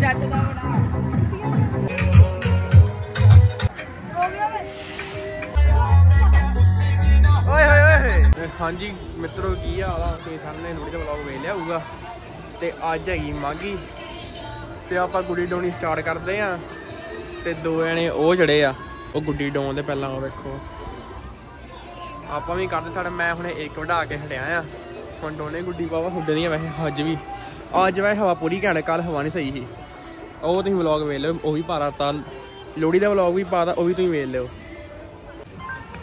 ਜੱਜ ਦਾ ਬਣਾ। ਓਏ ਹੋਏ ਓਏ। ਹੋਏ ਹਾਂਜੀ ਮਿੱਤਰੋ ਕੀ ਹਾਲ ਆ? ਤੇ ਸਾਹਮਣੇ ਲੋੜੀ ਦਾ ਵਲੌਗ ਵੇਖ ਲਿਆ ਹੋਊਗਾ। ਤੇ ਅੱਜ ਹੈਗੀ ਮਾਗੀ ਤੇ ਆਪਾਂ ਗੁੱਡੀ ਡੋਣੀ ਸਟਾਰਟ ਕਰਦੇ ਆ। ਤੇ ਦੋ ਜਣੇ ਉਹ ਜੜੇ ਆ। ਉਹ ਗੁੱਡੀ ਡੋਣ ਦੇ ਪਹਿਲਾਂ ਉਹ ਵੇਖੋ। ਆਪਾਂ ਵੀ ਕਰਦੇ ਸਾਡਾ ਮੈਂ ਹੁਣੇ ਇੱਕ ਵਢਾ ਕੇ ਹਟਿਆ ਆ। ਹੁਣ ਡੋਣੇ ਗੁੱਡੀ ਬਾਵਾ ਹੁੰਦੇ ਨਹੀਂ ਵੈਸੇ ਅੱਜ ਵੀ। ਅੱਜ ਵੈਸੇ ਹਵਾ ਪੂਰੀ ਘੈਂਟ ਕੱਲ ਹਵਾ ਨਹੀਂ ਸਹੀ ਸੀ। ਉਹ ਤੁਸੀਂ ਵਲੌਗ ਵੇਖ ਲਿਓ, ਉਹ ਵੀ ਪਾਰਾ ਤਾਂ ਲੋੜੀ ਦਾ ਵਲੌਗ ਵੀ ਪਾਦਾ ਉਹ ਵੀ ਤੁਸੀਂ ਵੇਖ ਲਿਓ।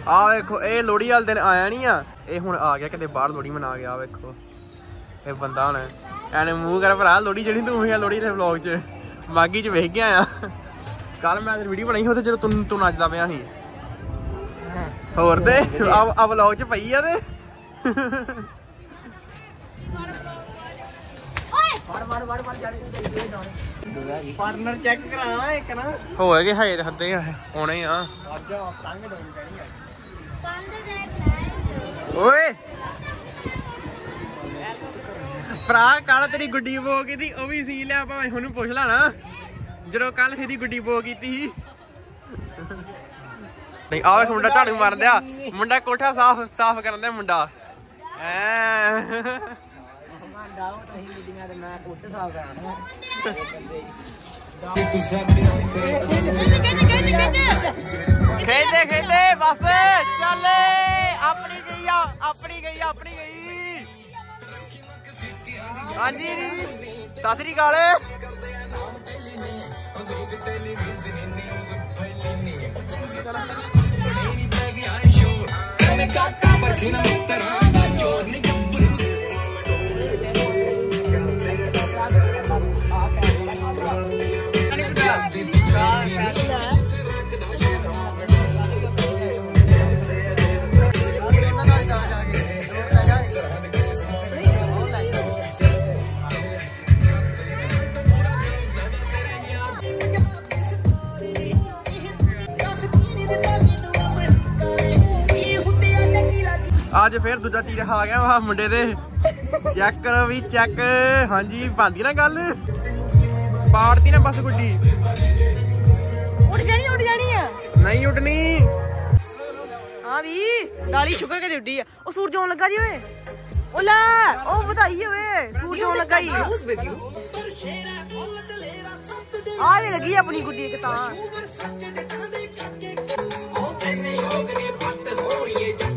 ਆ ਵੇਖੋ, ਇਹ ਲੋੜੀ ਵਾਲੇ ਦਿਨ ਆਇਆ ਨਹੀਂ ਆ, ਇਹ ਹੁਣ ਆ ਗਿਆ, ਕਿਤੇ ਬਾਹਰ ਲੋੜੀ ਮਨਾ ਗਿਆ ਵੇਖੋ। ਇਹ ਬੰਦਾ ਹੁਣ ਐਨੇ ਮੂੰਹ ਕਰ ਭਰਾ ਲੋੜੀ ਜਿਹੜੀ ਤੂੰ ਵੇਖਿਆ ਲੋੜੀ ਦੇ ਵਲੌਗ 'ਚ ਮਾਗੀ 'ਚ ਵੇਖ ਕੇ ਆਇਆ। ਕੱਲ ਮੈਂ ਵੀਡੀਓ ਬਣਾਈ ਉਹਦੇ ਜਦੋਂ ਤੂੰ ਤੂੰ ਨੱਚਦਾ ਪਿਆ ਸੀ। ਹੋਰ ਤੇ ਆ ਵਲੌਗ 'ਚ ਪਈ ਆ ਤੇ। ਪਾਰਟਨਰ ਚੈੱਕ ਕਰਾਣਾ ਇੱਕ ਨਾ। ਹੋਏਗੇ ਹਜੇ ਤੇ ਹੱਦੇ ਆ ਹੋਣੇ ਆ। ਅੱਜ ਤੰਗ ਡੋਣੀ ਕਹਿਣੀ ਓਏ! ਭਰਾ ਕੱਲ ਤੇਰੀ ਗੁੱਡੀ ਬੋ ਕੀਤੀ ਉਹ ਵੀ ਸੀ ਲਿਆ ਭਾਵੇਂ ਉਹਨੂੰ ਪੁੱਛ ਲੈਣਾ ਜਦੋਂ ਕੱਲ ਇਹਦੀ ਗੁੱਡੀ ਬੋ ਕੀਤੀ ਸੀ। ਨਹੀਂ ਆਹ ਵੇਖ ਮੁੰਡਾ ਝਾੜੂ ਮਾਰਨ ਦਿਆ। ਮੁੰਡਾ ਕੋਠਾ ਸਾਫ਼ ਸਾਫ਼ ਕਰਨ ਦਿਆ ਮੁੰਡਾ। ਐ। ਉਹ ਤੁਸੀਂ ਮੀਟਿੰਗਾਂ ਤੇ ਮੈਂ ਕੁੱਟ ਸਾਫ਼ ਕਰਾਣਾ ਖੇਦੇ ਖੇਦੇ ਬਸ ਚੱਲ। ਆਪਣੀ ਗਈ ਆ ਆਪਣੀ ਗਈ ਆਪਣੀ ਗਈ। ਹਾਂਜੀ ਜੀ ਸਤਿ ਸ੍ਰੀ ਅਕਾਲ। ਅੱਜ ਫੇਰ ਦੂਜਾ ਚੀਰ ਆ ਗਿਆ ਵਾ ਮੁੰਡੇ ਦੇ। ਚੈੱਕ ਕਰੋ ਵੀ ਚੈੱਕ। ਹਾਂਜੀ ਪਾਉਂਦੀ ਨਾ ਗੱਲ? ਪਾੜਦੀ ਨਾ ਬਸ ਗੁੱਡੀ। ਉੱਡ ਜਾਣੀ ਉੱਡ ਜਾਣੀ ਆ। ਨਹੀਂ ਉੱਡਣੀ। ਹਾਂ ਵੀ ਨਾਲੀ ਸ਼ੁਕਰ ਕੇ ਉੱਡੀ ਆ। ਉਹ ਸੂਰਜ ਆਉਣ ਲੱਗਾ ਜੀ ਓਏ। ਉਹ ਲੈ ਉਹ ਵਧਾਈ ਓਏ ਸੂਰਜ ਆਉਣ ਲੱਗਾ ਜੀ। ਆ ਵੀ ਲੱਗੀ ਆਪਣੀ ਗੁੱਡੀ ਇੱਕ ਤਾਂ। ਵੱਡਿਆ ਨਾ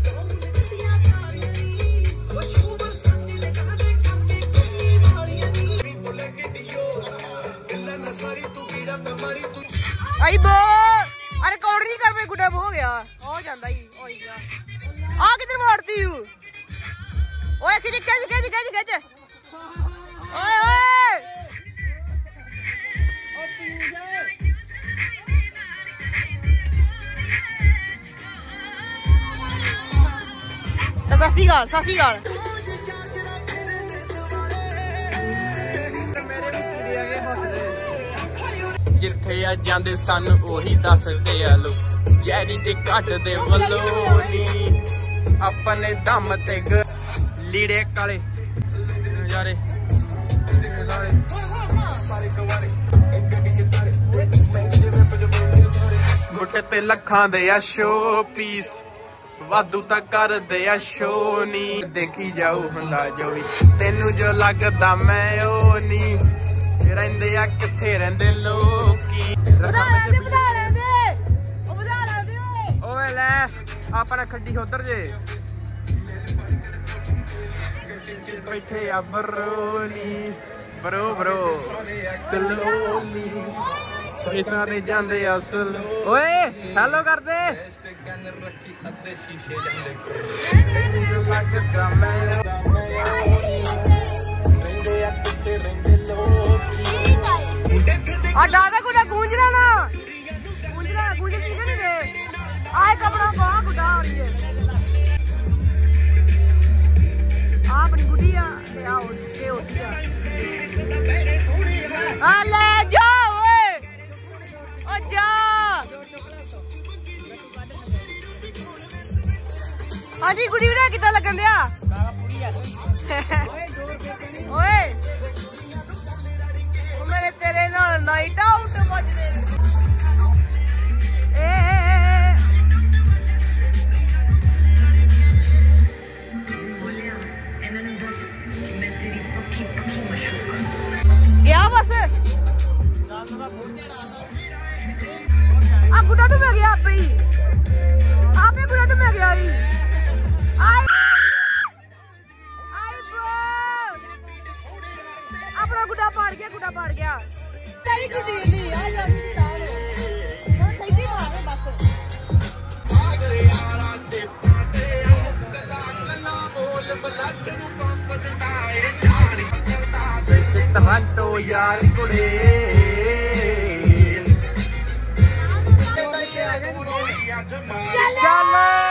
ਸਤਿ ਸ਼੍ਰੀ ਅਕਾਲ ਜਿੱਥੇ ਆ ਜਾਂਦੇ ਸਾਨੂੰ, ਉਹੀ ਦੱਸਦੇ ਆ ਲੋ ਜੈਰੀ ਜੇ ਘਟਦੇ ਵੱਲੋਂ ਨੀ। ਆਪਣੇ ਦਮ ਤੇ ਲੀੜੇ ਕਾਲੇ। ਨਜ਼ਾਰੇ। ਗੁੱਟੇ ਤੇ ਲੱਖਾਂ ਦੇ ਆ ਸ਼ੋ ਪੀਸ ਵਾਧੂ ਤਾਂ ਕਰਦੇ ਆ ਸ਼ੋ ਨੀ ਦੇਖੀ ਜਾਊ ਹੁੰਦਾ ਜੋ ਵੀ। ਤੈਨੂੰ ਜੋ ਲੱਗਦਾ ਮੈਂ ਉਹ ਨਹੀਂ। ਰਹਿੰਦੇ ਆ ਕਿੱਥੇ ਰਹਿੰਦੇ ਲੋਕੀ? ਵਧਾ ਲੈਂਦੇ ਵਧਾ ਲੈਂਦੇ। ਉਹ ਵਧਾ ਲੈਂਦੇ ਓਏ। ਓਏ ਲੈ ਆਪਣਾ ਖੱਡੀ ਉਧਰ ਜੇ। ਬੈਠੇ ਆ ਬਰੋਲੀ। ਬਰੋ ਬਰੋ। ਸਲੋਲੀ ਇਸਾਂ ਦੇ ਜਾਂਦੇ ਆ ਓਏ ਹੈਲੋ ਕਰਦੇ। ਲੱਗਦਾ ਮੈਂ ਰਹਿੰਦੇ ਆ ਕਿੱਥੇ ਰਹਿੰਦੇ ਲੋਕੀ ਆ ਡਾਦਾ ਕੁੜਾ ਗੂੰਜਣਾ ਨਾ। ਗੂੰਜਣਾ, ਗੂੰਜ ਕੀ ਨਹੀਂ ਆਏ ਕਪੜਾ ਬਾਹ ਗੁੱਡਾ ਹੋ ਰਹੀ ਹੈ। ਆਪਣੀ ਗੁੱਡੀ ਆ ਤੇ ਆ ਉਹ ਤੇ ਆ ਲੈ। ਹਾਂਜੀ ਗੁੱਡੀ ਵੀਰਾ ਕਿੱਦਾਂ ਲੱਗਣ ਦਿਆ? ਓਏ ਪਾੜ ਗਿਆ ਗੁੱਡਾ ਪਾੜ ਗਿਆ ਤੇਰੀ ਗੁੱਡੀ ਨਹੀਂ ਆ ਜਾ ਤਾਲ ਹਾਂ ਸਹੀ ਮਾਰੇ ਬਸ ਟਰਾਂਟੋ ਯਾਰ ਕੁੜੇ ਚੱਲ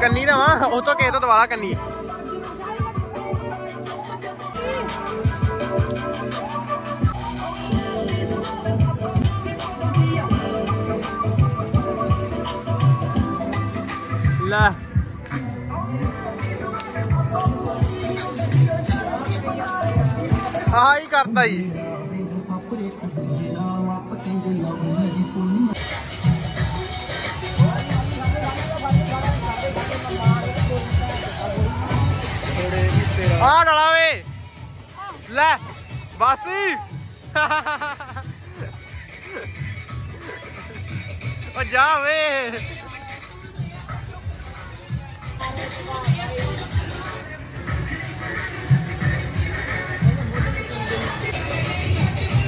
ਕੰਨੀ ਦਾ ਵਾ ਉਹ ਤੋਂ ਕਿਸੇ ਤੋਂ ਦੁਬਾਰਾ ਕੰਨੀ। ਲੈ। ਹਾਂ ਹੀ ਕਰਤਾ ਜੀ। ਆ ਡਲਾ ਵੇ ਲੈ ਬਸ। ਓ ਜਾ ਵੇ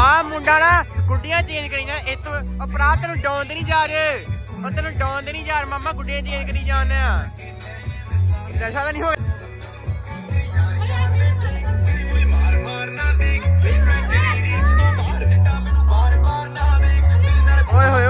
ਆ ਮੁੰਡਾ ਨਾ ਗੁੱਡੀਆਂ ਚੇਂਜ ਕਰੀ ਨਾ ਇਹ ਤੋਂ ਅਪਰਾਧ ਤੈਨੂੰ ਡਾਉਣ ਤੇ ਨਹੀਂ ਜਾ ਰਹੇ। ਉਹ ਤੈਨੂੰ ਡਾਉਣ ਤੇ ਨਹੀਂ ਜਾ ਰਹੇ। ਮਾਮਾ ਗੁੱਡੀਆਂ ਚੇਂਜ ਕਰੀ ਜਾਣ। ਆ ਨਸ਼ਾ ਤਾਂ ਨਹੀਂ ਹੋਇਆ। ਓਏ ਹੋਏ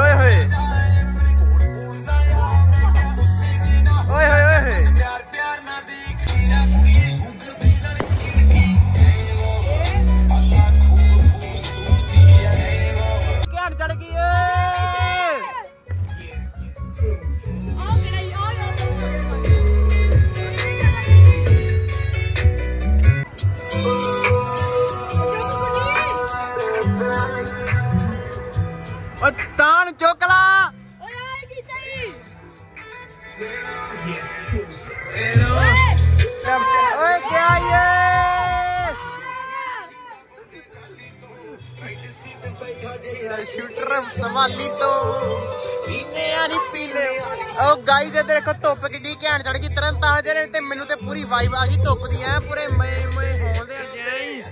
ਤਰਨ ਤਾਂ ਤੇ ਮੈਨੂੰ ਤੇ ਪੂਰੀ ਵਾਈਬ ਆ ਗਈ, ਧੁੱਪ ਦੀ, ਐ ਪੂਰੇ ਮਏ ਮਏ ਹੋਣਦੇ ਜੈ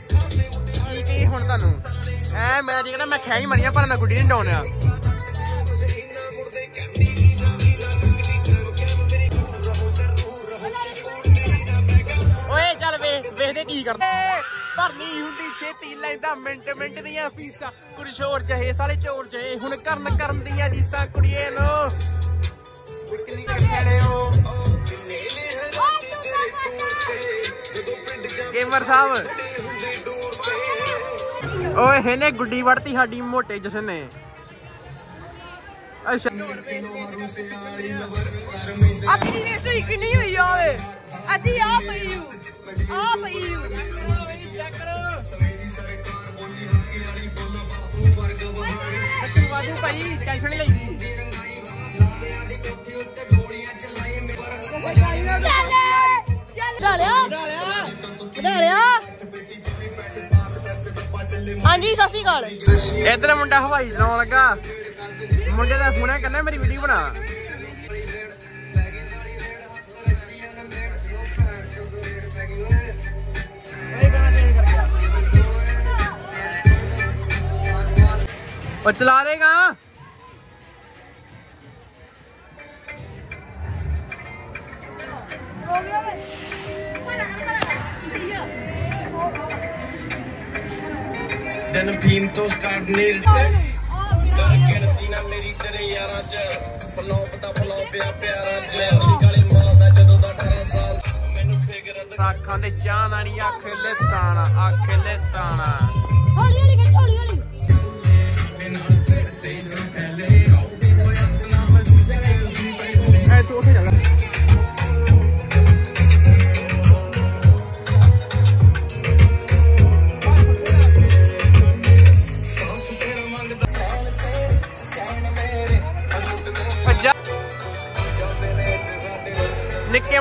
ਕੀ ਕੀ ਹੁਣ ਤੁਹਾਨੂੰ? ਐ ਮੇਰਾ ਜੀ ਕਹਿੰਦਾ ਮੈਂ ਖਿਆ ਹੀ ਮਰੀਆਂ, ਪਰ ਮੈਂ ਗੁੱਡੀ ਨਹੀਂ ਡਾਉਣਿਆ ਓਏ ਚੱਲ ਵੇ ਵੇਖਦੇ ਕੀ ਕਰਦੇ। ਭਰਨੀ ਹੁੰਦੀ ਛੇਤੀ, ਲੈਂਦਾ ਮਿੰਟ ਮਿੰਟ ਦੀਆਂ ਫੀਸਾਂ। ਕੁਰਸ਼ੋਰ ਜਹੇ, ਸਾਲੇ ਚੋਰ ਜਹੇ, ਹੁਣ ਕਰਨ ਕਰਨ ਦੀਆਂ ਰੀਸਾਂ ਕੁੜੀਏ ਨੂੰ। ਕਿੰਨੀ ਕਰਦੇ ਹੋ ਗੇਮਰ ਸਾਹਿਬ। ਓਏ ਇਹਨੇ ਗੁੱਡੀ ਵੜਤੀ ਸਾਡੀ ਮੋਟੇ ਜਸ਼ਨ ਨੇ। ਅੱਛਾ। ਅੱਜ ਦੀ ਰੇਸਟਰੀ ਕਿੰਨੀ ਹੋਈ ਆ ਓਏ ਅੱਜ ਹੀ ਆ ਪਈ ਹੂ ਆ ਪਈ ਹੂ ਵਾਦੂ ਭਾਈ ਟੈਨਸ਼ਨ ਨਹੀਂ ਲਈਦੀ। ਢਾਲਿਆ ਢਾਲਿਆ ਹਾਂਜੀ ਸਤਿ ਸ਼੍ਰੀ ਅਕਾਲ। ਇਧਰ ਮੁੰਡਾ ਹਵਾਈ ਚਲਾਉਣ ਲੱਗਾ। ਮੁੰਡੇ ਦਾ ਫੋਨ ਹੈ ਕਹਿੰਦਾ ਮੇਰੀ ਵੀਡੀਓ ਬਣਾ। ਉਹ ਚਲਾ ਦੇਗਾ। ਦਿਨ ਫੀਮ ਤੋਂ ਸਟਾਰਟ ਨੇ ਕਰ ਗਿਣਤੀ ਨਾ ਮੇਰੀ ਤੇਰੇ ਯਾਰਾਂ ਚ। ਫਲੋਪ ਦਾ ਫਲੋਪ ਪਿਆ ਪਿਆਰਾ ਚ। ਮੇਰੀ ਗਾਲੀ ਮਾਰਦਾ ਜਦੋਂ ਦਾ 18 ਸਾਲ ਮੈਨੂੰ ਫਿਕਰ ਅੱਖਾਂ ਦੇ ਚਾਹ ਨਾਲੀ ਅੱਖ ਲੈਤਾਣਾ ਅੱਖ ਲੈਤਾਣਾ ਹੌਲੀ ਹੌਲੀ ਹੌਲੀ ਹੌਲੀ।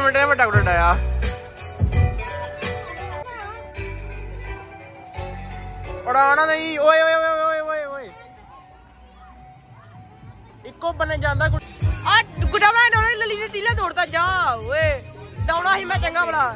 ਨਿੱਕੇ ਮੁੰਡੇ ਨੇ ਵੱਡਾ ਕੁੜਾ ਡਾਇਆ ਉਡਾਣਾ ਨਹੀਂ ਓਏ ਓਏ ਓਏ ਓਏ ਓਏ ਓਏ ਇੱਕੋ ਬੰਨੇ ਜਾਂਦਾ ਕੁ- ਆ ਗੁੱਡਾ ਬਣਾ ਡੋਲੇ ਲੱਲੀ ਦੇ ਤੀਲਾ ਤੋੜਦਾ ਜਾ ਓਏ ਡਾਉਣਾ ਸੀ ਮੈਂ ਚੰਗਾ ਬੜਾ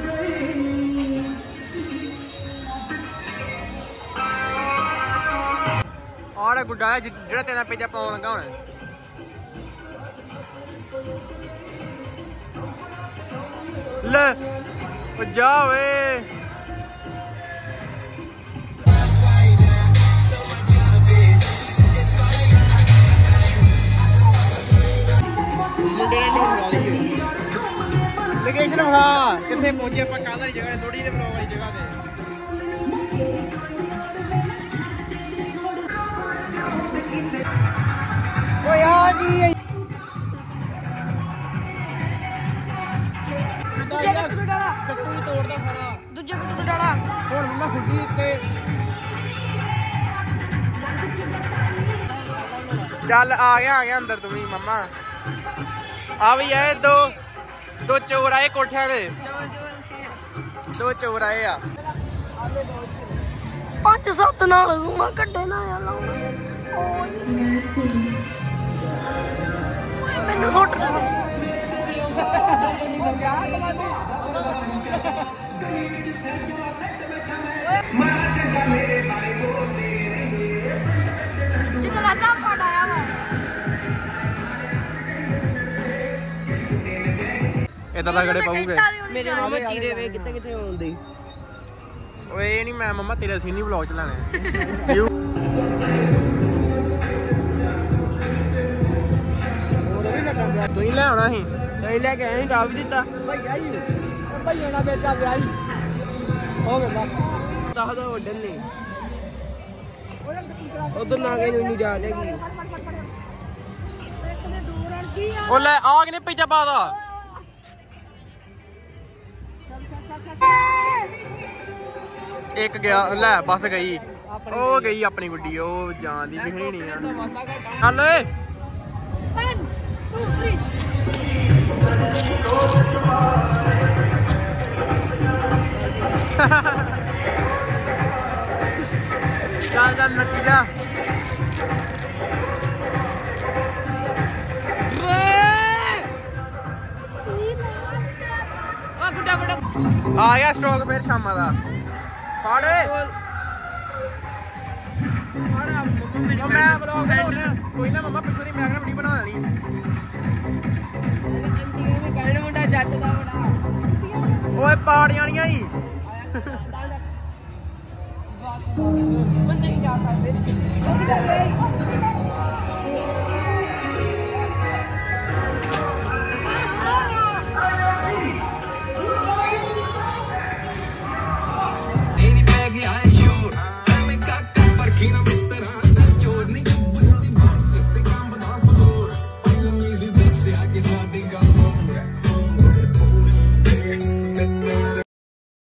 ਆੜਾ ਗੁੱਡਾ ਜਿਹੜਾ ਤੇਰਾ ਪੇਜਾ ਪਾਉਣ ਲੱਗਾ ਹੁਣ। ਲੈ ਜਾ ਮੁੰਡੇ ਨੇ ਲਈ ਲੋਕੇਸ਼ਨ ਬਣਾ। ਕਿੱਥੇ ਪਹੁੰਚੇ ਆਪਾਂ ਕੱਲ ਵਾਲੀ ਜਗ੍ਹਾ ਥੋੜੀ ਜਿਹੀ ਬਲੌਗ ਵਾਲੀ ਓਏ ਆ ਕੀ ਹੈ ਦੂਜੇ ਗੱਟੂ ਤੋਂ ਡਾਲਾ। ਕੱਟੂ ਹੀ ਤੋੜਦਾ ਖੜਾ ਦੂਜੇ ਗੱਟੂ ਤੋਂ ਡਾਲਾ। ਹੁਣ ਮੰਮਾ ਖੁੱਡੀ ਉੱਤੇ। ਚੱਲ ਆ ਗਿਆ ਆ ਗਿਆ ਅੰਦਰ ਤੂੰ ਵੀ ਮੰਮਾ। ਆ ਵੀ ਆਏ ਦੋ ਦੋ ਚੋਰ ਆਏ ਕੋਠਿਆਂ ਦੇ। ਦੋ ਚੋਰ ਆਏ ਆ। ਪੰਜ ਸੱਤ ਨਾਲ ਮੈਂ ਕੱਢੇ ਨਾ ਆ ਲਾਉਣਾ। ਮੈਨੂੰ ਸੁੱਟ। ਜਿੱਦਾਂ ਵਾ। ਇਦਾਂ ਦਾ ਗੜੇ ਪਾਉਂਗੇ ਮੇਰੇ ਮਾਮਾ ਚੀਰੇ ਵੇ ਕਿੱਥੇ ਕਿੱਥੇ ਆਉਂਦੇ। ਓਏ ਇਹ ਨਹੀਂ ਮੈਂ ਮੰਮਾ ਤੇਰਾ ਸੀਨੀ ਵਲੌਗ ਚ ਲੈਣੇ ਲੈ ਆਉਣਾ ਸੀ। ਨਹੀਂ ਲੈ ਕੇ ਆਏ ਡਾਵ ਦਿੱਤਾ। ਭਈਆ ਹੀ ਭਈਆ ਨਾਲ ਵੇਚਾ ਵਿਆਹੀ ਹੋ ਵੇਲਾ ਦਸ ਦੋ ਵੱਡੇ ਨੇ। ਉਧਰ ਨਾ ਗਏ ਨੂੰ ਨਹੀਂ ਜਾ ਜਾਗੀ ਉਹ ਲੈ ਆ ਕਿਨੇ ਪਿੱਛਾ ਪਾਦਾ ਇੱਕ ਗਿਆ, ਲੈ, ਬਸ ਗਈ। ਉਹ ਗਈ ਆਪਣੀ ਗੁੱਡੀ, ਉਹ ਜਾਣ ਦੀ ਦਿਖਣੀ ਨਹੀਂ ਆ। ਚੱਲ ਓਏ। ਚੱਲ ਚੱਲ ਨੱਟੀ ਜਾ। ਆ ਗਿਆ ਸਟਾਕ ਫੇਰ ਸ਼ਾਮਾਂ ਦਾ। ਫੜ। ਉਹ ਮੈਂ ਬਲੌਗ ਕੋਈ ਨਾ ਮਮਾ ਪਿੱਛੋਂ ਦੀ ਮੈਂ ਕਿਹੜਾ ਵੀਡੀਓ ਮੁੰਡਾ ਜੱਟ ਦਾ ਬੜਾ ਓਏ ਪਾੜੀਆਂ ਵਾਲੀਆਂ ਹੀ। ਨਹੀਂ ਜਾ ਸਕਦੇ।